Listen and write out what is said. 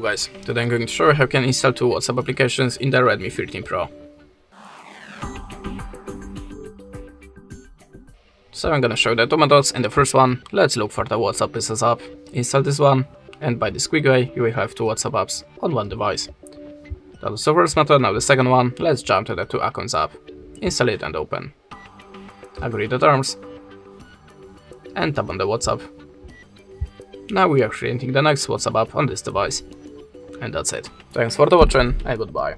Guys, today I'm going to show you how you can install two WhatsApp applications in the Redmi 13 Pro. So I'm gonna show you the two methods. In the first one, let's look for the WhatsApp Business app, install this one, and by this quick way, you will have two WhatsApp apps on one device. That was the first method, now the second one, let's jump to the two accounts app, install it and open. Agree the terms, and tap on the WhatsApp. Now we are creating the next WhatsApp app on this device. And that's it. Thanks for the watching and goodbye.